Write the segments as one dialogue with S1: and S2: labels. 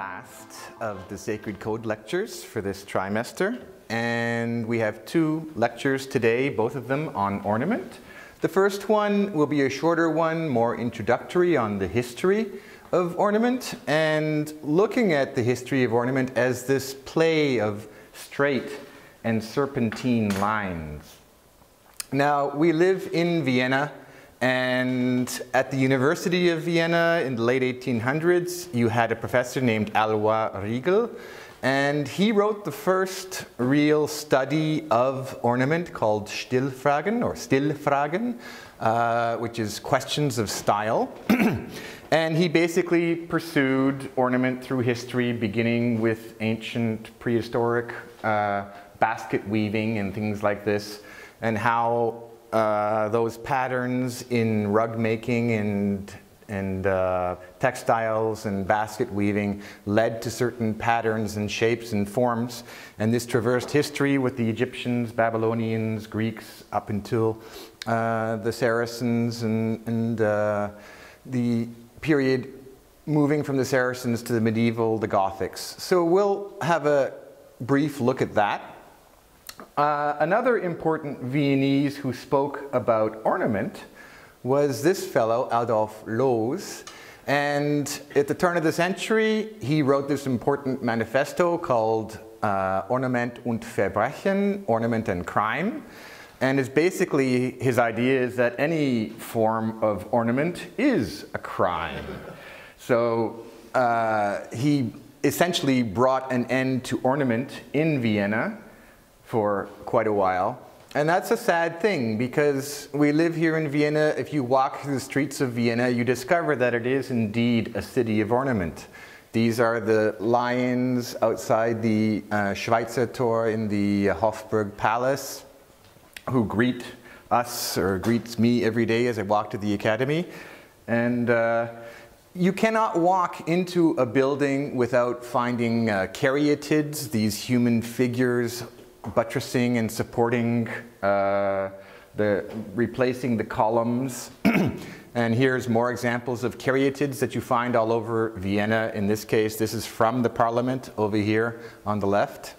S1: last of the Sacred Code lectures for this trimester. And we have two lectures today, both of them on ornament. The first one will be a shorter one, more introductory on the history of ornament and looking at the history of ornament as this play of straight and serpentine lines. Now, we live in Vienna and at the University of Vienna in the late 1800s, you had a professor named Alois Riegl, and he wrote the first real study of ornament called Stilfragen or Stilfragen, uh, which is questions of style. and he basically pursued ornament through history, beginning with ancient prehistoric uh, basket weaving and things like this, and how uh, those patterns in rug making and, and uh, textiles and basket weaving led to certain patterns and shapes and forms. And this traversed history with the Egyptians, Babylonians, Greeks, up until uh, the Saracens and, and uh, the period moving from the Saracens to the medieval, the Gothics. So we'll have a brief look at that. Uh, another important Viennese who spoke about ornament was this fellow, Adolf Loos. And at the turn of the century, he wrote this important manifesto called uh, Ornament und Verbrechen, Ornament and Crime. And it's basically his idea is that any form of ornament is a crime. So uh, he essentially brought an end to ornament in Vienna for quite a while. And that's a sad thing because we live here in Vienna. If you walk through the streets of Vienna, you discover that it is indeed a city of ornament. These are the lions outside the uh, Schweizer Tor in the Hofburg Palace who greet us or greets me every day as I walk to the academy. And uh, you cannot walk into a building without finding uh, caryatids, these human figures buttressing and supporting uh, the, replacing the columns. and here's more examples of caryatids that you find all over Vienna. In this case, this is from the parliament over here on the left.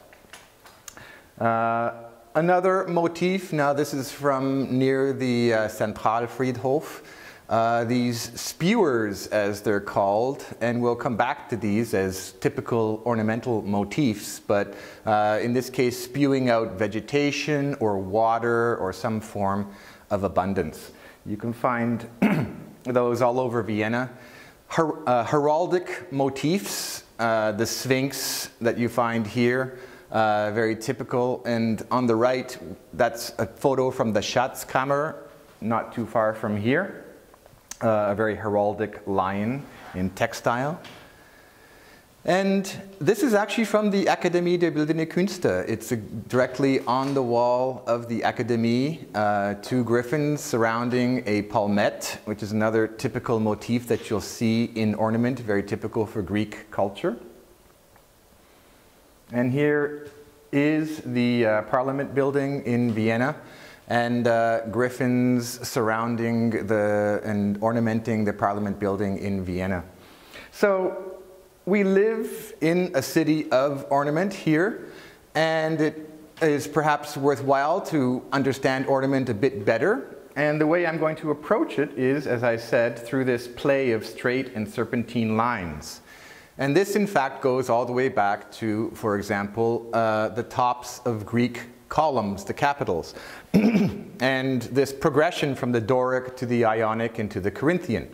S1: Uh, another motif, now this is from near the uh, Zentralfriedhof. Uh, these spewers, as they're called, and we'll come back to these as typical ornamental motifs, but uh, in this case, spewing out vegetation or water or some form of abundance. You can find those all over Vienna. Her uh, heraldic motifs, uh, the Sphinx that you find here, uh, very typical. And on the right, that's a photo from the Schatzkammer, not too far from here a very heraldic lion in textile. And this is actually from the Akademie der Bildenden Künste. It's directly on the wall of the Akademie, uh, two griffins surrounding a palmette, which is another typical motif that you'll see in ornament, very typical for Greek culture. And here is the uh, Parliament building in Vienna and uh, griffins surrounding the and ornamenting the parliament building in Vienna. So we live in a city of ornament here, and it is perhaps worthwhile to understand ornament a bit better. And the way I'm going to approach it is, as I said, through this play of straight and serpentine lines. And this, in fact, goes all the way back to, for example, uh, the tops of Greek columns, the capitals, and this progression from the Doric to the Ionic and to the Corinthian.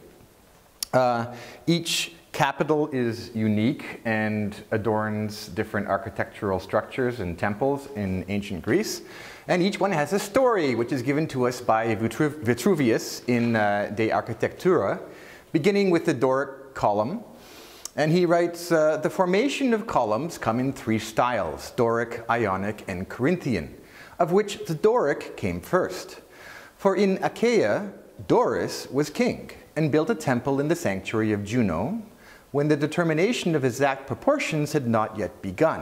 S1: Uh, each capital is unique and adorns different architectural structures and temples in ancient Greece. And each one has a story, which is given to us by Vitruvius in uh, De Architectura, beginning with the Doric column. And he writes, uh, the formation of columns come in three styles, Doric, Ionic, and Corinthian, of which the Doric came first. For in Achaia, Doris was king and built a temple in the sanctuary of Juno when the determination of exact proportions had not yet begun.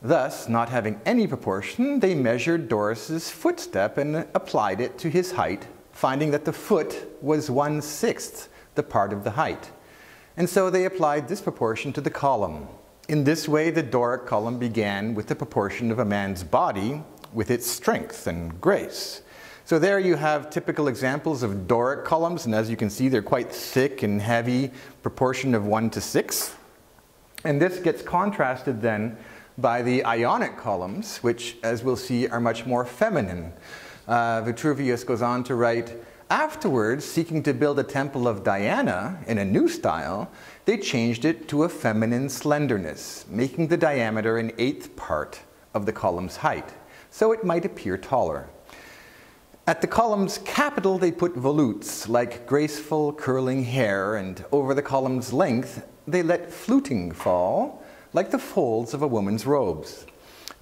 S1: Thus, not having any proportion, they measured Doris's footstep and applied it to his height, finding that the foot was one-sixth the part of the height. And so they applied this proportion to the column. In this way, the Doric column began with the proportion of a man's body with its strength and grace. So there you have typical examples of Doric columns, and as you can see, they're quite thick and heavy, proportion of 1 to 6. And this gets contrasted then by the Ionic columns, which, as we'll see, are much more feminine. Uh, Vitruvius goes on to write, Afterwards, seeking to build a temple of Diana in a new style, they changed it to a feminine slenderness, making the diameter an eighth part of the column's height, so it might appear taller. At the column's capital, they put volutes, like graceful curling hair, and over the column's length, they let fluting fall, like the folds of a woman's robes.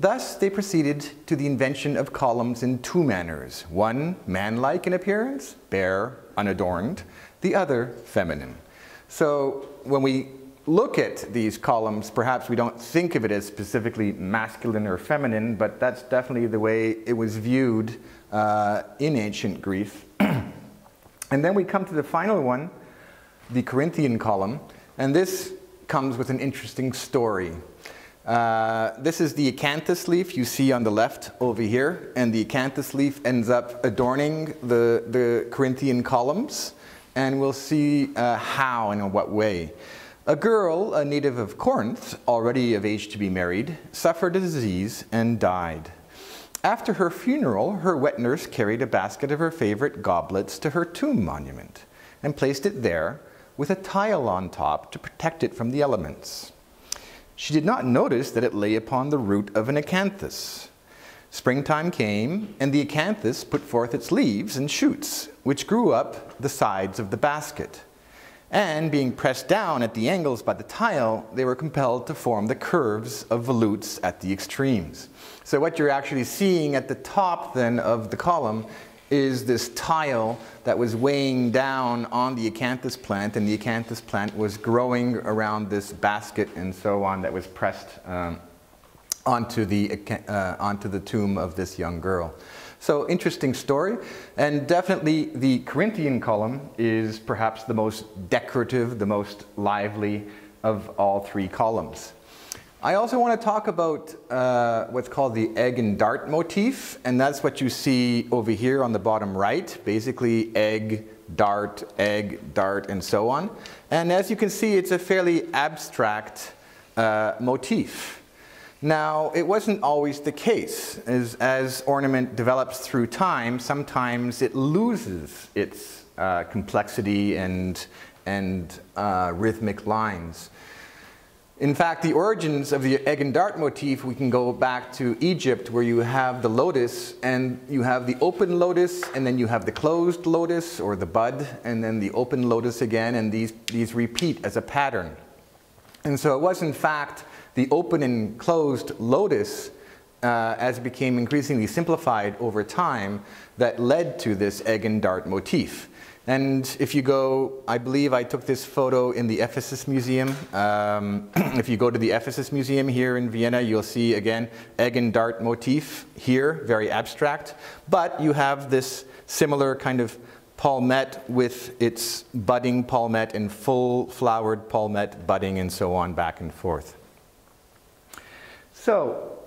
S1: Thus, they proceeded to the invention of columns in two manners one manlike in appearance, bare, unadorned, the other feminine. So, when we look at these columns, perhaps we don't think of it as specifically masculine or feminine, but that's definitely the way it was viewed uh, in ancient Greece. and then we come to the final one, the Corinthian column, and this comes with an interesting story. Uh, this is the acanthus leaf you see on the left over here, and the acanthus leaf ends up adorning the, the Corinthian columns, and we'll see uh, how and in what way. A girl, a native of Corinth, already of age to be married, suffered a disease and died. After her funeral, her wet nurse carried a basket of her favorite goblets to her tomb monument and placed it there with a tile on top to protect it from the elements. She did not notice that it lay upon the root of an acanthus. Springtime came, and the acanthus put forth its leaves and shoots, which grew up the sides of the basket. And being pressed down at the angles by the tile, they were compelled to form the curves of volutes at the extremes. So what you're actually seeing at the top then of the column is this tile that was weighing down on the acanthus plant, and the acanthus plant was growing around this basket and so on that was pressed um, onto, the, uh, onto the tomb of this young girl. So interesting story, and definitely the Corinthian column is perhaps the most decorative, the most lively of all three columns. I also want to talk about uh, what's called the egg and dart motif, and that's what you see over here on the bottom right, basically egg, dart, egg, dart, and so on. And as you can see, it's a fairly abstract uh, motif. Now, it wasn't always the case. As, as, ornament develops through time, sometimes it loses its uh, complexity and, and uh, rhythmic lines. In fact, the origins of the egg and dart motif, we can go back to Egypt where you have the lotus and you have the open lotus and then you have the closed lotus or the bud and then the open lotus again and these, these repeat as a pattern. And so it was in fact the open and closed lotus uh, as it became increasingly simplified over time that led to this egg and dart motif. And if you go, I believe I took this photo in the Ephesus Museum. Um, if you go to the Ephesus Museum here in Vienna, you'll see again egg and dart motif here, very abstract. But you have this similar kind of palmette with its budding palmette and full flowered palmette budding and so on back and forth. So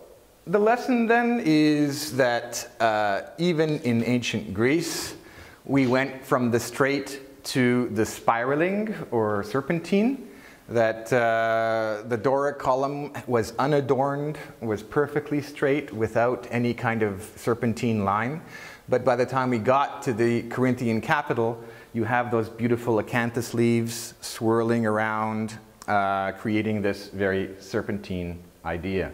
S1: the lesson then is that uh, even in ancient Greece, we went from the straight to the spiraling or serpentine, that uh, the Doric column was unadorned, was perfectly straight without any kind of serpentine line. But by the time we got to the Corinthian capital, you have those beautiful acanthus leaves swirling around, uh, creating this very serpentine idea.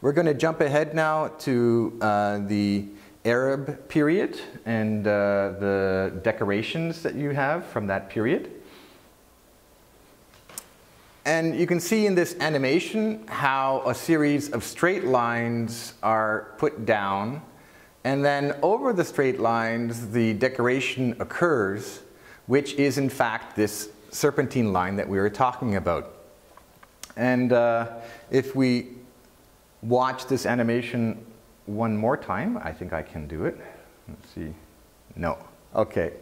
S1: We're going to jump ahead now to uh, the Arab period and uh, the decorations that you have from that period. And you can see in this animation how a series of straight lines are put down and then over the straight lines the decoration occurs which is in fact this serpentine line that we were talking about. And uh, if we watch this animation one more time. I think I can do it. Let's see. No. Okay.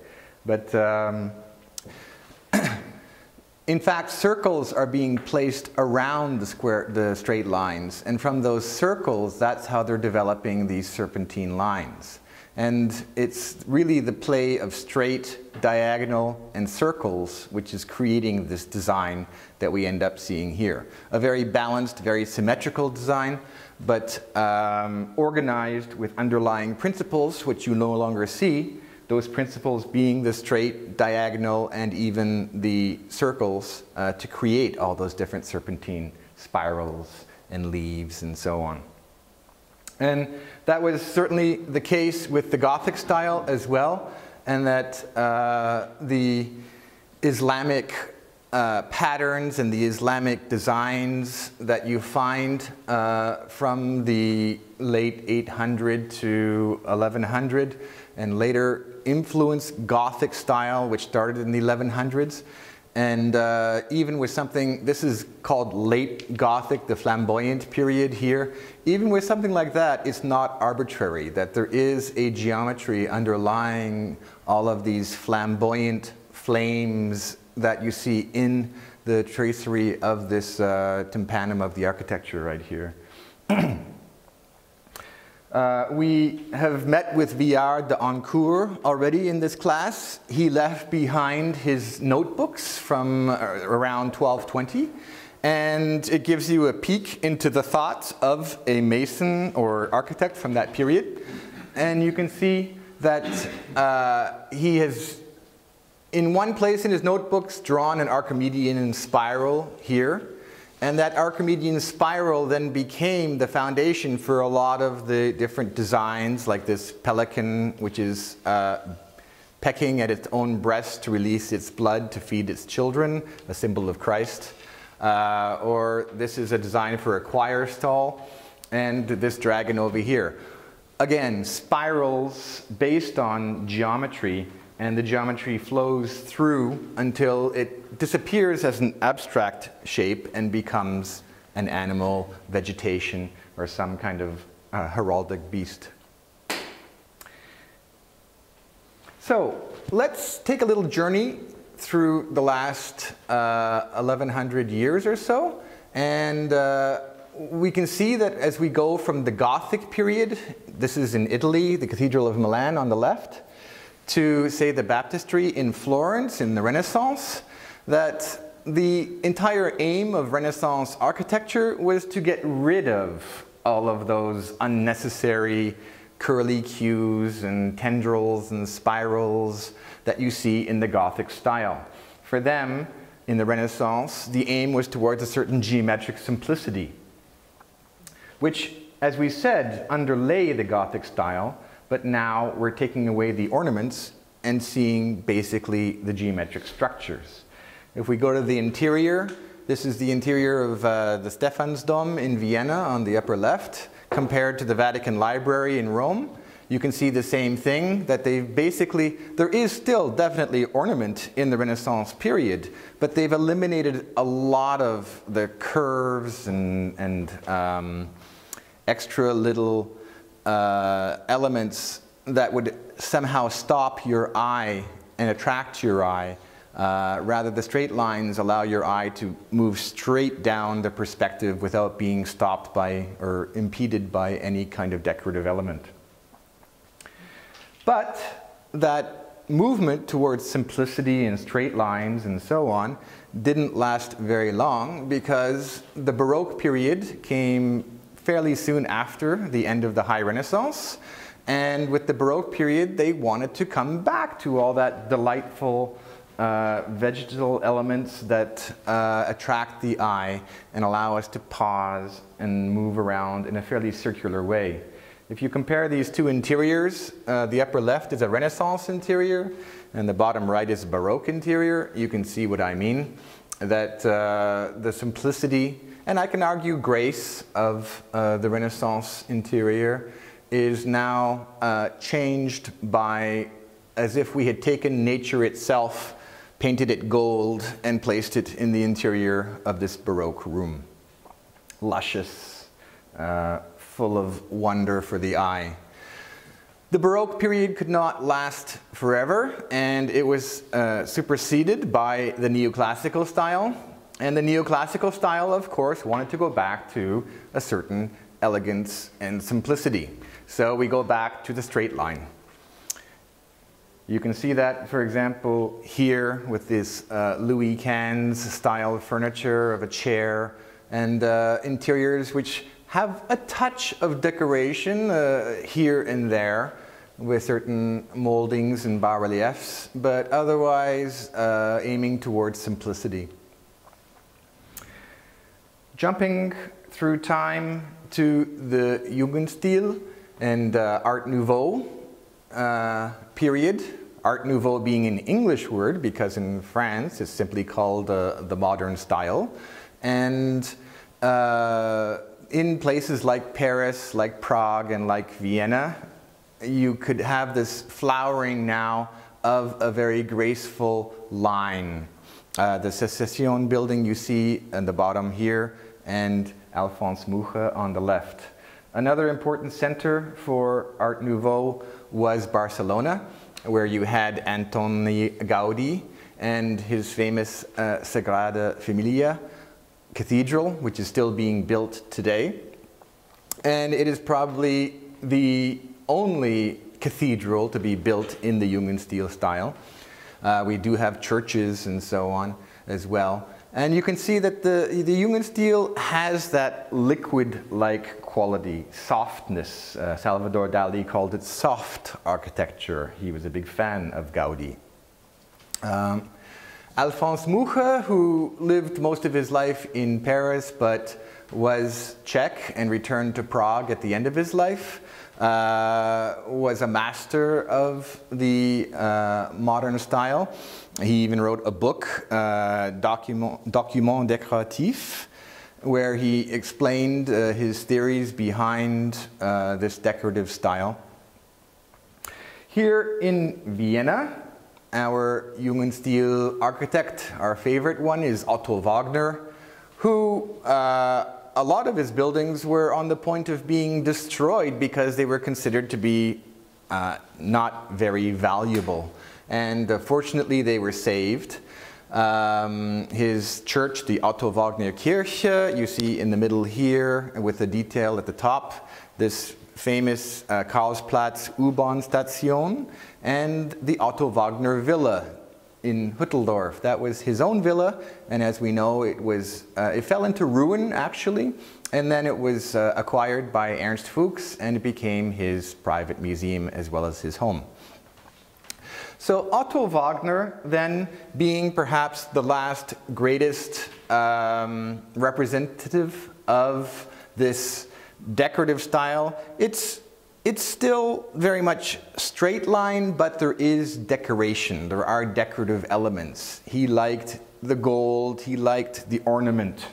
S1: But um, in fact, circles are being placed around the, square, the straight lines, and from those circles, that's how they're developing these serpentine lines. And it's really the play of straight, diagonal, and circles which is creating this design that we end up seeing here. A very balanced, very symmetrical design, but um, organized with underlying principles which you no longer see, those principles being the straight, diagonal, and even the circles uh, to create all those different serpentine spirals and leaves and so on. And that was certainly the case with the Gothic style as well, and that uh, the Islamic uh, patterns and the Islamic designs that you find uh, from the late 800 to 1100 and later influenced Gothic style, which started in the 1100s. And uh, even with something, this is called late Gothic, the flamboyant period here. Even with something like that, it's not arbitrary, that there is a geometry underlying all of these flamboyant flames that you see in the tracery of this uh, tympanum of the architecture right here. Uh, we have met with Villard de Honnecourt already in this class. He left behind his notebooks from uh, around 1220, and it gives you a peek into the thoughts of a mason or architect from that period. And you can see that uh, he has, in one place in his notebooks, drawn an Archimedean spiral here. And that Archimedean spiral then became the foundation for a lot of the different designs, like this pelican, which is uh, pecking at its own breast to release its blood to feed its children, a symbol of Christ. Uh, or this is a design for a choir stall, and this dragon over here. Again, spirals based on geometry and the geometry flows through until it disappears as an abstract shape and becomes an animal, vegetation, or some kind of uh, heraldic beast. So let's take a little journey through the last uh, 1100 years or so. And uh, we can see that as we go from the Gothic period, this is in Italy, the Cathedral of Milan on the left, to, say, the baptistry in Florence in the Renaissance, that the entire aim of Renaissance architecture was to get rid of all of those unnecessary curly cues and tendrils and spirals that you see in the Gothic style. For them, in the Renaissance, the aim was towards a certain geometric simplicity, which, as we said, underlay the Gothic style, but now we're taking away the ornaments and seeing basically the geometric structures. If we go to the interior, this is the interior of uh, the Stephansdom in Vienna on the upper left, compared to the Vatican Library in Rome. You can see the same thing, that they've basically, there is still definitely ornament in the Renaissance period, but they've eliminated a lot of the curves and, and um, extra little uh, elements that would somehow stop your eye and attract your eye. Uh, rather, the straight lines allow your eye to move straight down the perspective without being stopped by or impeded by any kind of decorative element. But that movement towards simplicity and straight lines and so on didn't last very long because the Baroque period came fairly soon after the end of the High Renaissance. And with the Baroque period, they wanted to come back to all that delightful uh, vegetal elements that uh, attract the eye and allow us to pause and move around in a fairly circular way. If you compare these two interiors, uh, the upper left is a Renaissance interior and the bottom right is a Baroque interior. You can see what I mean. That uh, the simplicity and I can argue grace of uh, the Renaissance interior is now uh, changed by as if we had taken nature itself, painted it gold, and placed it in the interior of this Baroque room. Luscious, uh, full of wonder for the eye. The Baroque period could not last forever, and it was uh, superseded by the neoclassical style. And the neoclassical style, of course, wanted to go back to a certain elegance and simplicity. So we go back to the straight line. You can see that, for example, here with this uh, Louis Quinze style furniture of a chair and uh, interiors which have a touch of decoration uh, here and there with certain moldings and bas-reliefs, but otherwise uh, aiming towards simplicity. Jumping through time to the Jugendstil and uh, Art Nouveau uh, period, Art Nouveau being an English word because in France it's simply called uh, the modern style. And uh, in places like Paris, like Prague, and like Vienna, you could have this flowering now of a very graceful line. Uh, the Secession building you see at the bottom here, and Alphonse Mucha on the left. Another important center for Art Nouveau was Barcelona, where you had Antoni Gaudi and his famous uh, Sagrada Familia, cathedral, which is still being built today. And it is probably the only cathedral to be built in the Jugendstil style. Uh, we do have churches and so on as well. And you can see that the, the steel has that liquid-like quality, softness. Uh, Salvador Dali called it soft architecture. He was a big fan of Gaudi. Um, Alphonse Mucha, who lived most of his life in Paris but was Czech and returned to Prague at the end of his life, uh, was a master of the uh, modern style. He even wrote a book, uh, Document, Document Décoratif, where he explained uh, his theories behind uh, this decorative style. Here in Vienna, our Jugendstil architect, our favorite one, is Otto Wagner, who uh, a lot of his buildings were on the point of being destroyed because they were considered to be uh, not very valuable. And uh, fortunately, they were saved. Um, his church, the Otto Wagner Kirche, you see in the middle here with the detail at the top, this famous uh, Karlsplatz U-Bahn-Station and the Otto Wagner Villa in Hütteldorf. That was his own villa, and as we know, it was uh, it fell into ruin actually, and then it was uh, acquired by Ernst Fuchs, and it became his private museum as well as his home. So Otto Wagner, then being perhaps the last greatest um, representative of this decorative style. It's, it's still very much straight line, but there is decoration. There are decorative elements. He liked the gold, he liked the ornament.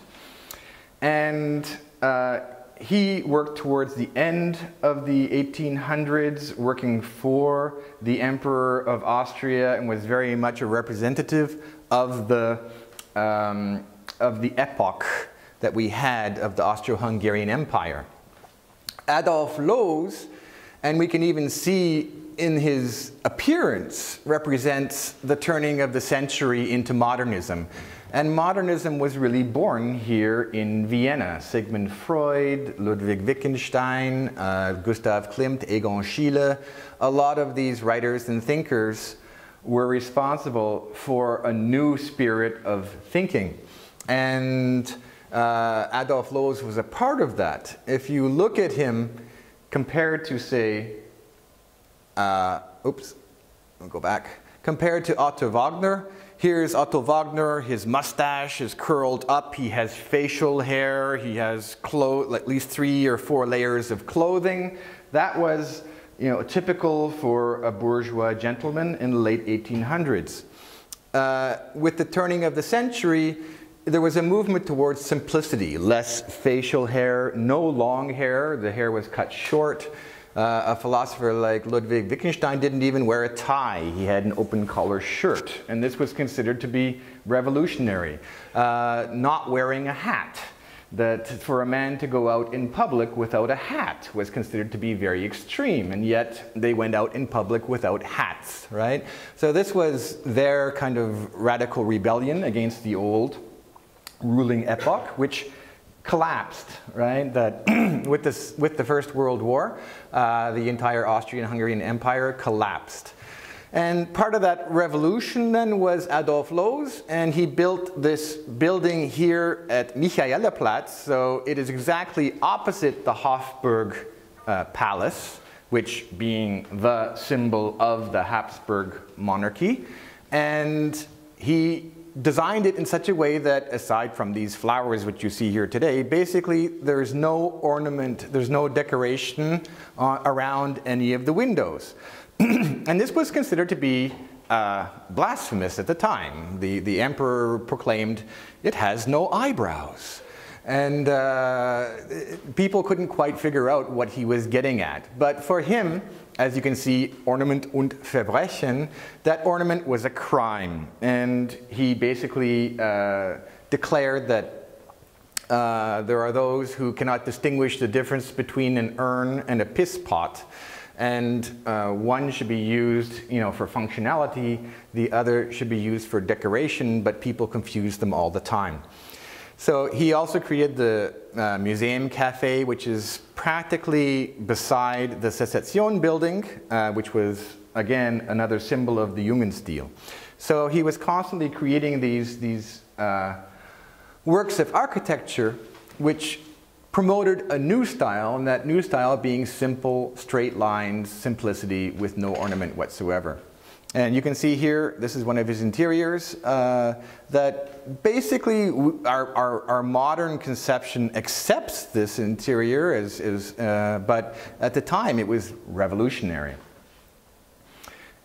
S1: And uh, he worked towards the end of the 1800s, working for the Emperor of Austria and was very much a representative of the, um, of the epoch that we had of the Austro-Hungarian Empire. Adolf Loos, and we can even see in his appearance, represents the turning of the century into modernism. And modernism was really born here in Vienna. Sigmund Freud, Ludwig Wittgenstein, uh, Gustav Klimt, Egon Schiele, a lot of these writers and thinkers were responsible for a new spirit of thinking. And uh, Adolf Loos was a part of that. If you look at him compared to, say, uh, oops, I'll go back. Compared to Otto Wagner, here's Otto Wagner, his mustache is curled up, he has facial hair, he has at least three or four layers of clothing. That was you know, typical for a bourgeois gentleman in the late 1800s. Uh, with the turning of the century, there was a movement towards simplicity, less facial hair, no long hair, the hair was cut short. Uh, a philosopher like Ludwig Wittgenstein didn't even wear a tie. He had an open collar shirt, and this was considered to be revolutionary. Uh, not wearing a hat. that for a man to go out in public without a hat was considered to be very extreme, and yet they went out in public without hats, right? So this was their kind of radical rebellion against the old ruling epoch, which collapsed, right? That with, this, with the First World War, uh, the entire Austrian-Hungarian Empire collapsed. And part of that revolution then was Adolf Loos, and he built this building here at Michaelerplatz. So it is exactly opposite the Hofburg uh, Palace, which being the symbol of the Habsburg monarchy. And he designed it in such a way that aside from these flowers which you see here today, basically there's no ornament, there's no decoration uh, around any of the windows. and this was considered to be uh, blasphemous at the time. The, the emperor proclaimed, it has no eyebrows. And uh, people couldn't quite figure out what he was getting at. But for him, as you can see, Ornament und Verbrechen, that ornament was a crime. And he basically uh, declared that uh, there are those who cannot distinguish the difference between an urn and a piss pot and uh, one should be used you know, for functionality, the other should be used for decoration, but people confuse them all the time. So he also created the uh, Museum Cafe, which is practically beside the Secession building, uh, which was, again, another symbol of the Jugendstil. So he was constantly creating these, these uh, works of architecture which promoted a new style, and that new style being simple, straight lines, simplicity with no ornament whatsoever. And you can see here, this is one of his interiors, uh, that basically our, our, our, modern conception accepts this interior, as, as, uh, but at the time it was revolutionary.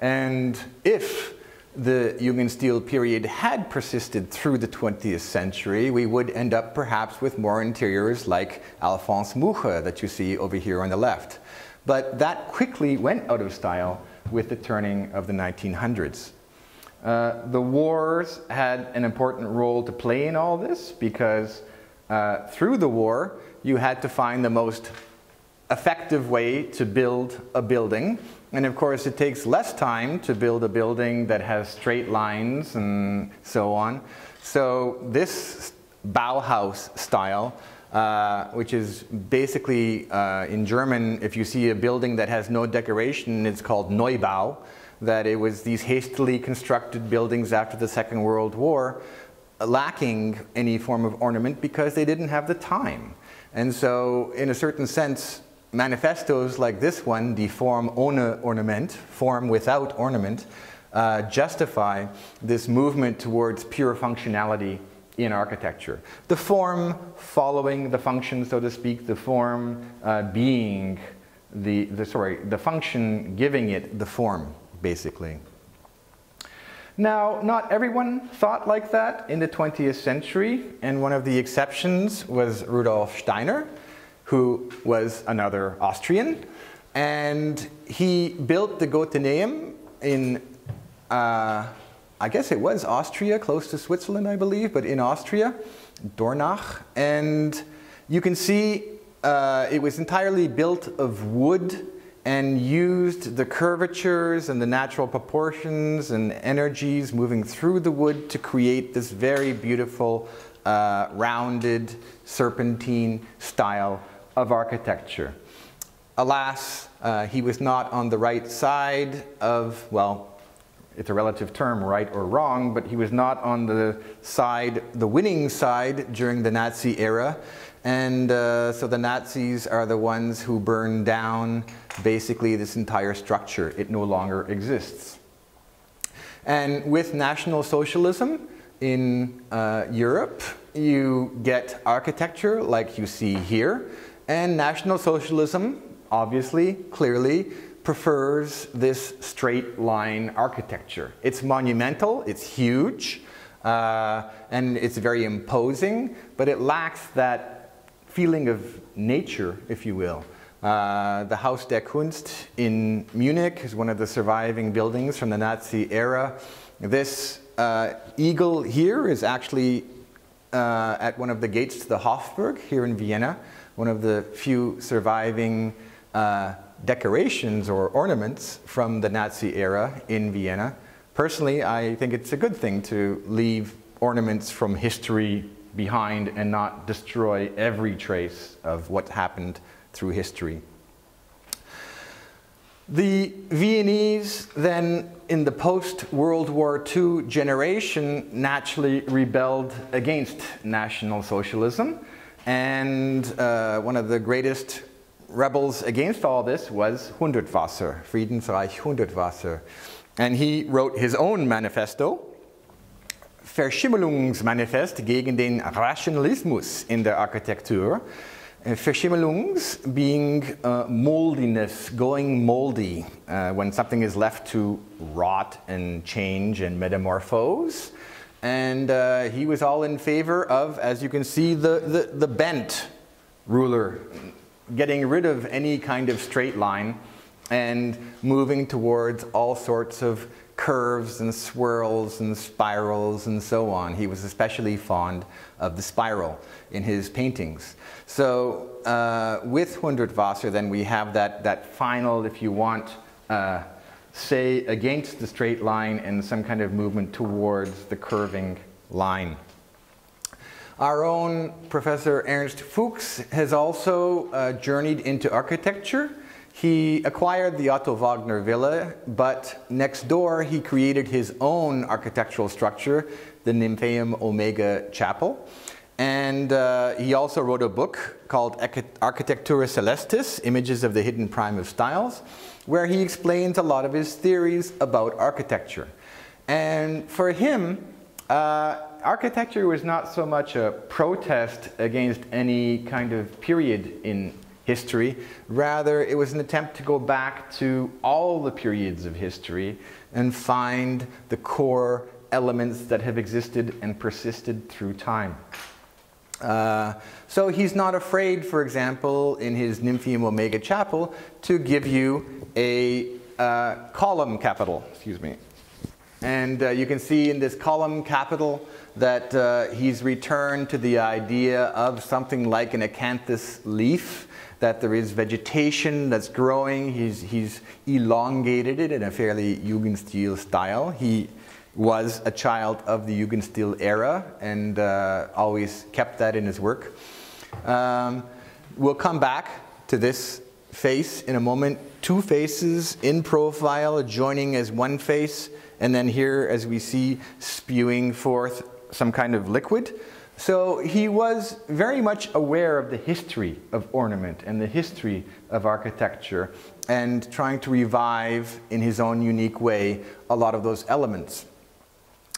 S1: And if the Jugendstil period had persisted through the 20th century, we would end up perhaps with more interiors like Alphonse Mucha that you see over here on the left. But that quickly went out of style with the turning of the 1900s. Uh, the wars had an important role to play in all this because uh, through the war you had to find the most effective way to build a building and of course, it takes less time to build a building that has straight lines and so on. So this Bauhaus style, uh, which is basically uh, in German, if you see a building that has no decoration, it's called Neubau, that it was these hastily constructed buildings after the Second World War, lacking any form of ornament because they didn't have the time. And so in a certain sense, manifestos like this one, the form ohne ornament, form without ornament, uh, justify this movement towards pure functionality in architecture. The form following the function, so to speak, the form uh, being the, the, sorry, the function giving it the form, basically. Now, not everyone thought like that in the 20th century, and one of the exceptions was Rudolf Steiner, who was another Austrian. And he built the Goetheanum in, uh, I guess it was Austria, close to Switzerland, I believe, but in Austria, Dornach. And you can see uh, it was entirely built of wood and used the curvatures and the natural proportions and energies moving through the wood to create this very beautiful uh, rounded serpentine style of architecture. Alas, uh, he was not on the right side of, well, it's a relative term, right or wrong, but he was not on the side, the winning side during the Nazi era. And uh, so the Nazis are the ones who burned down basically this entire structure. It no longer exists. And with National Socialism in uh, Europe, you get architecture like you see here. And National Socialism, obviously, clearly, prefers this straight line architecture. It's monumental, it's huge, uh, and it's very imposing, but it lacks that feeling of nature, if you will. Uh, the Haus der Kunst in Munich is one of the surviving buildings from the Nazi era. This uh, eagle here is actually uh, at one of the gates to the Hofburg here in Vienna, one of the few surviving uh, decorations or ornaments from the Nazi era in Vienna. Personally, I think it's a good thing to leave ornaments from history behind and not destroy every trace of what happened through history. The Viennese then in the post-World War II generation naturally rebelled against National Socialism and uh, one of the greatest rebels against all this was Hundertwasser, Friedensreich Hundertwasser. And he wrote his own manifesto, Verschimmelungsmanifest gegen den Rationalismus in der Architektur. Uh, Verschimmelungs being uh, moldiness, going moldy, uh, when something is left to rot and change and metamorphose. And uh, he was all in favor of, as you can see, the, the, the bent ruler, getting rid of any kind of straight line and moving towards all sorts of curves and swirls and spirals and so on. He was especially fond of the spiral in his paintings. So uh, with Hundertwasser, then we have that, that final, if you want, uh, say against the straight line and some kind of movement towards the curving line. Our own Professor Ernst Fuchs has also uh, journeyed into architecture he acquired the Otto Wagner Villa, but next door he created his own architectural structure, the Nymphaeum Omega Chapel. And uh, he also wrote a book called Architectura Celestis, Images of the Hidden Prime of Styles, where he explains a lot of his theories about architecture. And for him, uh, architecture was not so much a protest against any kind of period in history. Rather, it was an attempt to go back to all the periods of history and find the core elements that have existed and persisted through time. Uh, so he's not afraid, for example, in his Nymphaeum Omega Chapel, to give you a uh, column capital, excuse me. And uh, you can see in this column capital that uh, he's returned to the idea of something like an acanthus leaf that there is vegetation that's growing. He's, he's elongated it in a fairly Jugendstil style. He was a child of the Jugendstil era and uh, always kept that in his work. Um, we'll come back to this face in a moment. Two faces in profile joining as one face and then here as we see spewing forth some kind of liquid. So he was very much aware of the history of ornament and the history of architecture and trying to revive in his own unique way a lot of those elements.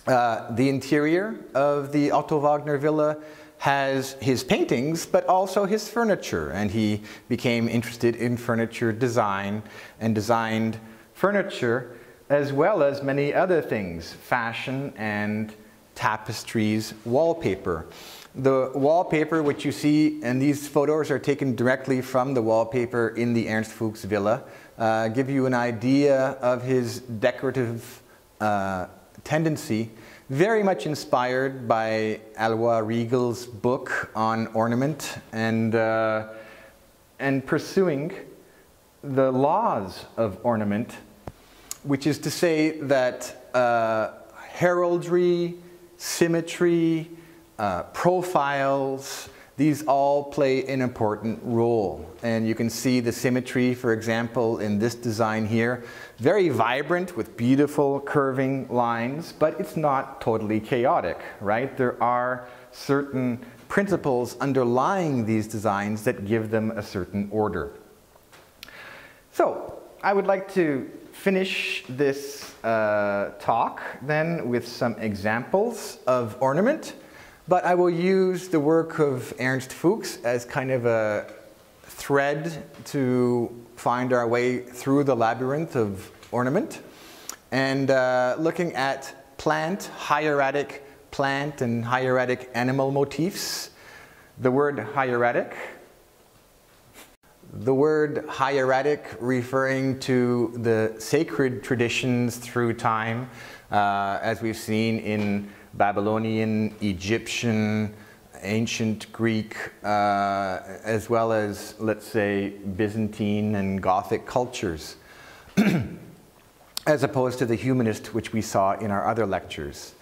S1: Uh, the interior of the Otto Wagner villa has his paintings, but also his furniture. And he became interested in furniture design and designed furniture as well as many other things, fashion and tapestries, wallpaper. The wallpaper which you see, and these photos are taken directly from the wallpaper in the Ernst Fuchs villa, uh, give you an idea of his decorative uh, tendency, very much inspired by Alois Riegl's book on ornament and, uh, and pursuing the laws of ornament, which is to say that uh, heraldry, symmetry, uh, profiles, these all play an important role. And you can see the symmetry, for example, in this design here. Very vibrant with beautiful curving lines, but it's not totally chaotic, right? There are certain principles underlying these designs that give them a certain order. So, I would like to finish this uh, talk then with some examples of ornament, but I will use the work of Ernst Fuchs as kind of a thread to find our way through the labyrinth of ornament and uh, looking at plant, hieratic plant and hieratic animal motifs. The word hieratic the word hieratic referring to the sacred traditions through time, uh, as we've seen in Babylonian, Egyptian, ancient Greek, uh, as well as, let's say, Byzantine and Gothic cultures, as opposed to the humanist which we saw in our other lectures.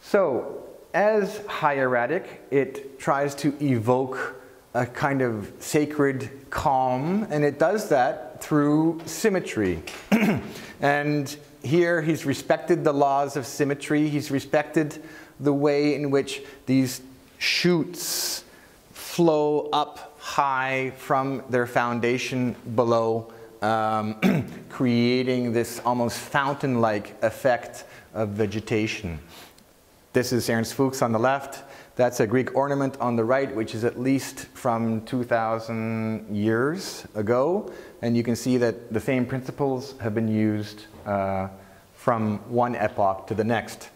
S1: So, as hieratic, it tries to evoke a kind of sacred calm, and it does that through symmetry. and here he's respected the laws of symmetry, he's respected the way in which these shoots flow up high from their foundation below, um, creating this almost fountain like effect of vegetation. This is Ernst Fuchs on the left. That's a Greek ornament on the right, which is at least from 2,000 years ago. And you can see that the same principles have been used uh, from one epoch to the next.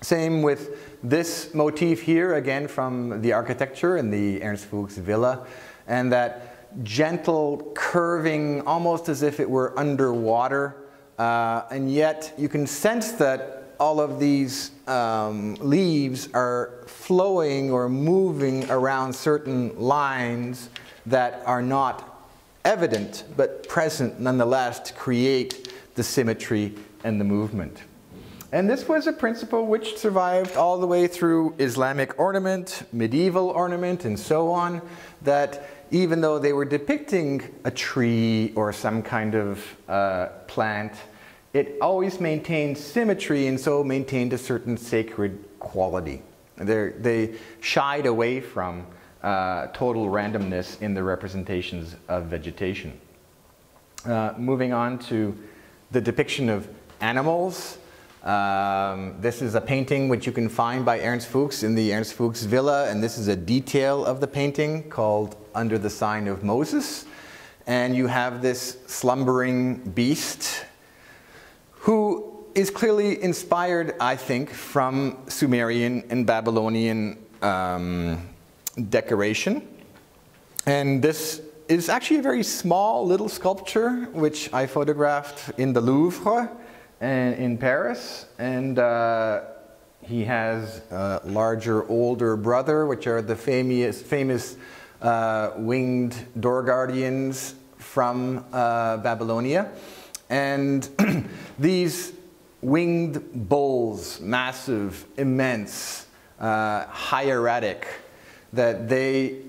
S1: Same with this motif here, again from the architecture in the Ernst Fuchs villa, and that gentle curving, almost as if it were underwater, uh, and yet you can sense that all of these um, leaves are flowing or moving around certain lines that are not evident but present nonetheless to create the symmetry and the movement. And this was a principle which survived all the way through Islamic ornament, medieval ornament, and so on, that even though they were depicting a tree or some kind of uh, plant, it always maintained symmetry and so maintained a certain sacred quality. They're, they shied away from uh, total randomness in the representations of vegetation. Uh, moving on to the depiction of animals. Um, this is a painting which you can find by Ernst Fuchs in the Ernst Fuchs Villa, and this is a detail of the painting called Under the Sign of Moses. And you have this slumbering beast who is clearly inspired, I think, from Sumerian and Babylonian um, decoration. And this is actually a very small little sculpture which I photographed in the Louvre and in Paris, and uh, he has a larger, older brother, which are the famous, famous uh, winged door guardians from uh, Babylonia. And these winged bulls, massive, immense, uh, hieratic, that they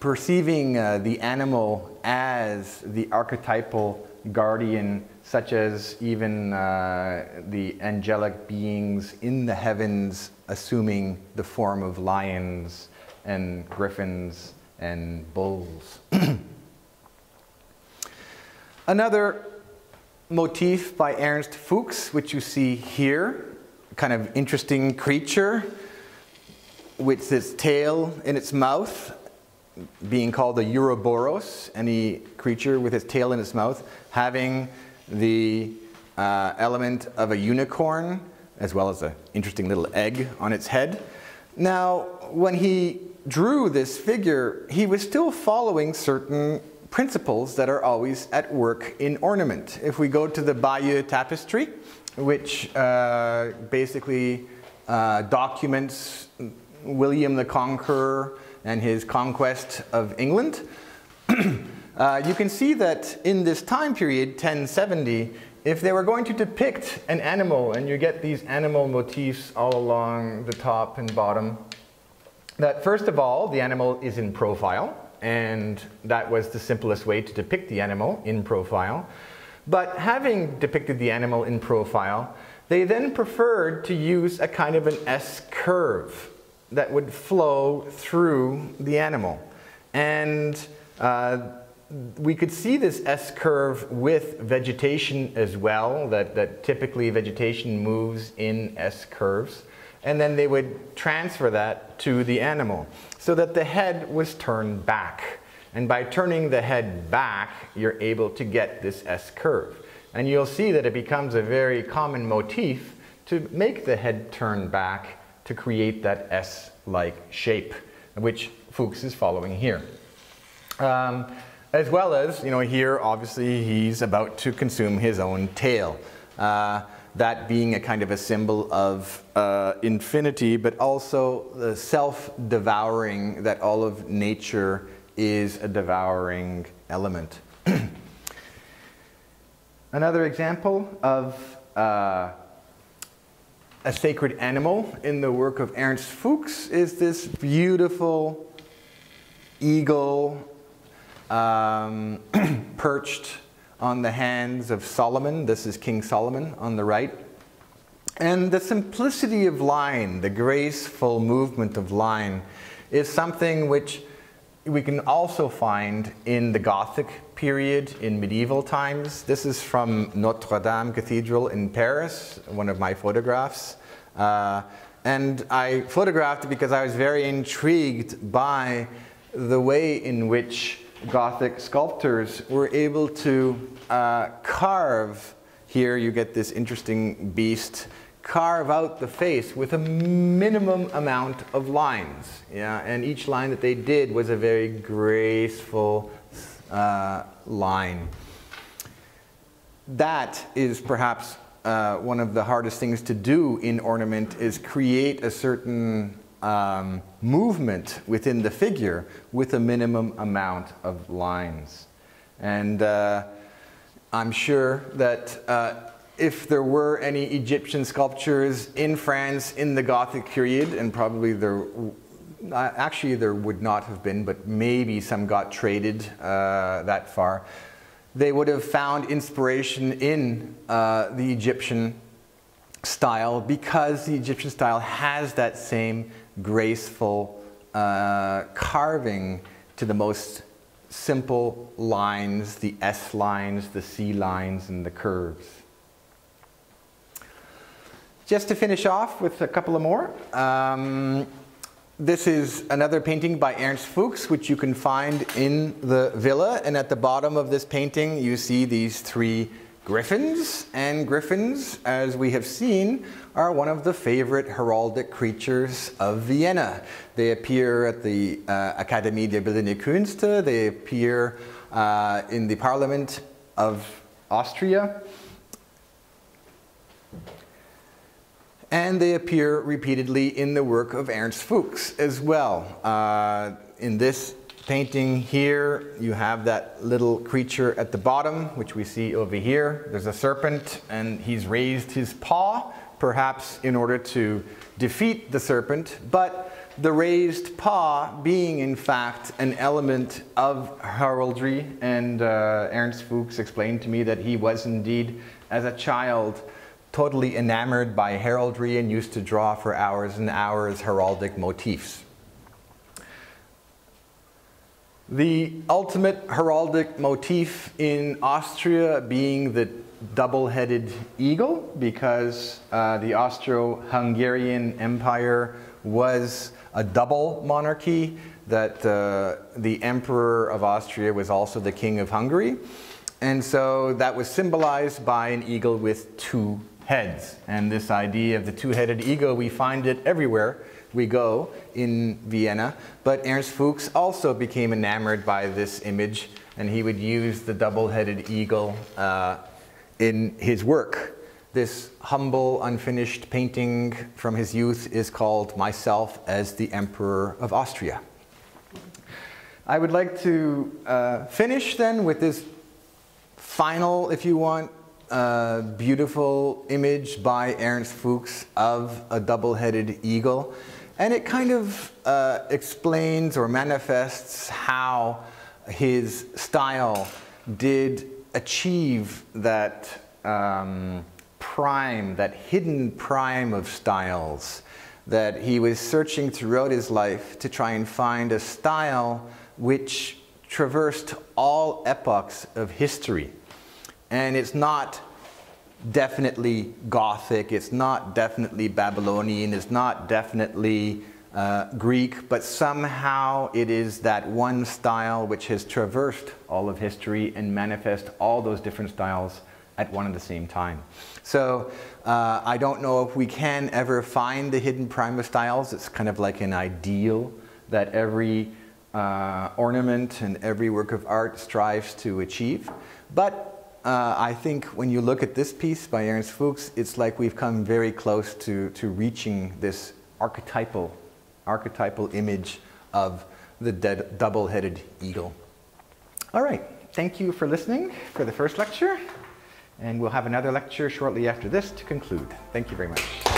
S1: perceiving uh, the animal as the archetypal guardian such as even uh, the angelic beings in the heavens assuming the form of lions and griffins and bulls. Another motif by Ernst Fuchs, which you see here, kind of interesting creature with its tail in its mouth, being called the Ouroboros, any creature with its tail in its mouth, having the uh, element of a unicorn, as well as an interesting little egg on its head. Now, when he drew this figure, he was still following certain principles that are always at work in ornament. If we go to the Bayeux tapestry, which uh, basically uh, documents William the Conqueror and his conquest of England, Uh, you can see that in this time period, 1070, if they were going to depict an animal, and you get these animal motifs all along the top and bottom, that first of all, the animal is in profile, and that was the simplest way to depict the animal in profile. But having depicted the animal in profile, they then preferred to use a kind of an S curve that would flow through the animal. And uh, we could see this S curve with vegetation as well, that, that typically vegetation moves in S curves. And then they would transfer that to the animal so that the head was turned back. And by turning the head back, you're able to get this S curve. And you'll see that it becomes a very common motif to make the head turn back to create that S-like shape, which Fuchs is following here. Um, as well as, you know, here obviously he's about to consume his own tail. Uh, that being a kind of a symbol of uh, infinity, but also the self-devouring, that all of nature is a devouring element. Another example of uh, a sacred animal in the work of Ernst Fuchs is this beautiful eagle um, perched on the hands of Solomon. This is King Solomon on the right. And the simplicity of line, the graceful movement of line, is something which we can also find in the Gothic period in medieval times. This is from Notre Dame Cathedral in Paris, one of my photographs. Uh, and I photographed it because I was very intrigued by the way in which Gothic sculptors were able to uh, carve, here you get this interesting beast, carve out the face with a minimum amount of lines. Yeah? And each line that they did was a very graceful uh, line. That is perhaps uh, one of the hardest things to do in ornament is create a certain um, movement within the figure with a minimum amount of lines. And uh, I'm sure that uh, if there were any Egyptian sculptures in France in the Gothic period, and probably there, uh, actually there would not have been, but maybe some got traded uh, that far, they would have found inspiration in uh, the Egyptian style because the Egyptian style has that same graceful uh, carving to the most simple lines, the S lines, the C lines, and the curves. Just to finish off with a couple of more. Um, this is another painting by Ernst Fuchs, which you can find in the villa. And at the bottom of this painting, you see these three Griffins and griffins, as we have seen, are one of the favorite heraldic creatures of Vienna. They appear at the uh, Akademie der Bildenden Künste, they appear uh, in the Parliament of Austria, and they appear repeatedly in the work of Ernst Fuchs as well. Uh, in this painting here, you have that little creature at the bottom, which we see over here. There's a serpent, and he's raised his paw, perhaps in order to defeat the serpent, but the raised paw being in fact an element of heraldry, and uh, Ernst Fuchs explained to me that he was indeed, as a child, totally enamored by heraldry and used to draw for hours and hours heraldic motifs. The ultimate heraldic motif in Austria being the double-headed eagle because uh, the Austro-Hungarian Empire was a double monarchy that uh, the emperor of Austria was also the king of Hungary. And so that was symbolized by an eagle with two heads. And this idea of the two-headed eagle, we find it everywhere we go in Vienna. But Ernst Fuchs also became enamored by this image and he would use the double-headed eagle uh, in his work. This humble, unfinished painting from his youth is called Myself as the Emperor of Austria. I would like to uh, finish then with this final, if you want, uh, beautiful image by Ernst Fuchs of a double-headed eagle. And it kind of uh, explains or manifests how his style did achieve that um, prime, that hidden prime of styles that he was searching throughout his life to try and find a style which traversed all epochs of history. And it's not definitely Gothic, it's not definitely Babylonian, it's not definitely uh, Greek, but somehow it is that one style which has traversed all of history and manifest all those different styles at one and the same time. So uh, I don't know if we can ever find the hidden prime styles. It's kind of like an ideal that every uh, ornament and every work of art strives to achieve. But uh, I think when you look at this piece by Ernst Fuchs, it's like we've come very close to, to reaching this archetypal, archetypal image of the double-headed eagle. All right, thank you for listening for the first lecture, and we'll have another lecture shortly after this to conclude. Thank you very much.